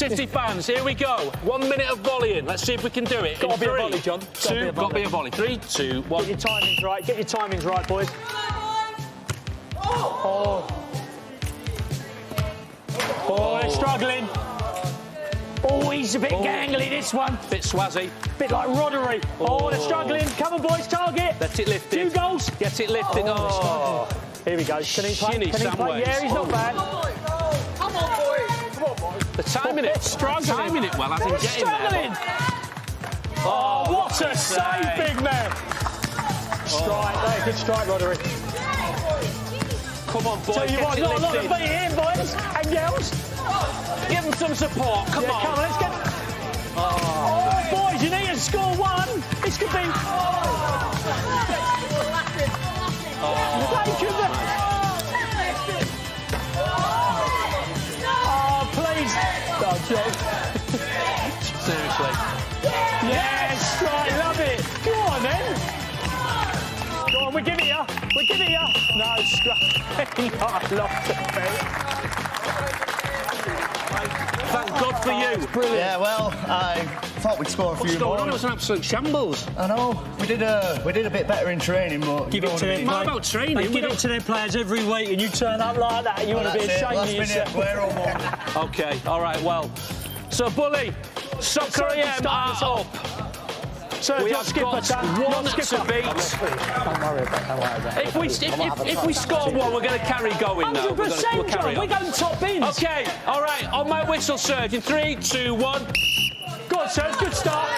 City fans, here we go. One minute of volleying. Let's see if we can do it. Gotta In be a volley, John. Gotta two, be a got to be volley. a volley. Three, two, one. Get your timings right. Get your timings right, boys. Oh. Oh, they're struggling. Oh, he's a bit oh. gangly, this one. Bit swazzy. Bit like Roddery. Oh, they're Oh. struggling. Come on, boys, target. Let it lift Two goals. Get it lifted. Oh, Oh. Here we go. Can he play? Can he play? Yeah, he's not oh. bad. Come on, boys. Come on, boys. The timing it, Struggling. timing it well. I They're think getting struggling. there. Oh, what a save. save, big man. Strike. Hey, good strike, Roddery. Come on, boys. Tell you get what, it not a lot of lifted. beat here, boys and girls. Give them some support. Come Yeah, on. come on, let's get. Oh, boys, you need to score one. This could be. Go on, we give it you. We give it you. No, strike. Not a lot to Thank God for you. Brilliant. Yeah, well, I thought we'd score a What's few going on? It was an absolute shambles. I know we did a we did a bit better in training, but Give it to wanna them. be- What about training? They give it to their players every week, and you turn up like that. You want to be ashamed of yourself. we're all. Okay, all right, well. So, Bully, Soccer Sorry AM start are us up. So We your have skipper, got Dan. one Your to skipper. beat. Don't worry about don't worry about If we, if, if, if we score one, we're going to carry going now. We're gonna- 100%, we'll carry on. We're going top bins. Okay, all right, on my whistle, Serge. In three, two, one. Go on, Serge. Good start.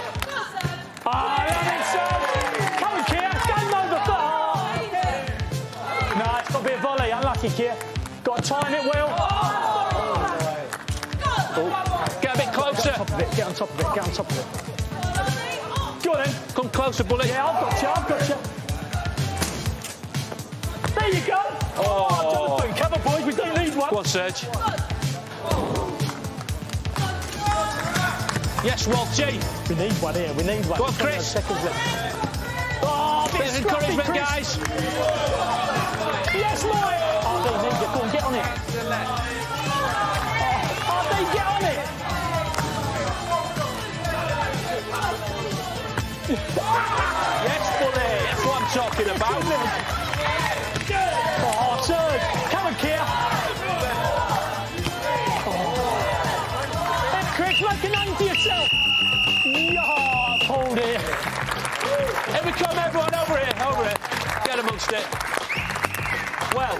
Ah, love it, Serge. Come on, Keira. Game over. Oh. No, it's got to be a volley. Unlucky, Keira. Got to time it well. Get a bit closer. Get on Top of it. Get on top of it. Get on top of it. Go on then. Come closer, Bully. Yeah, I've got you. I've got you. There you go. Oh, Jonathan, oh. come on, boys. We don't need one. Go on, Serge. Yes, Walty. We need one here. We need one. Go on, Chris. Seconds left. Oh, bit Bit of encouragement, Chris. guys. Yes, Lloyd. Yes, Bully. That's what I'm talking about. Oh, Serge. Come on, Keira. Oh. Chris, make a name for yourself. Yeah, pulled it. Here we come, everyone. Over here, over here. Get amongst it. Well,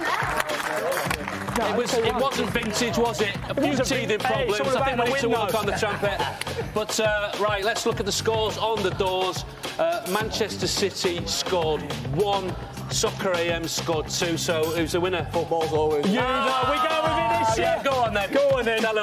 it, was, it wasn't vintage, was it? A few was a teething vin- Hey, problems. it's all I think we about need to window. work on the trumpet. But, uh, right, let's look at the scores on the doors. Uh, Manchester City scored one. Soccer AM scored two. So who's the winner? Football's always. You know, we go with it this year. Yeah, go on then. Go on then. Tell 'em.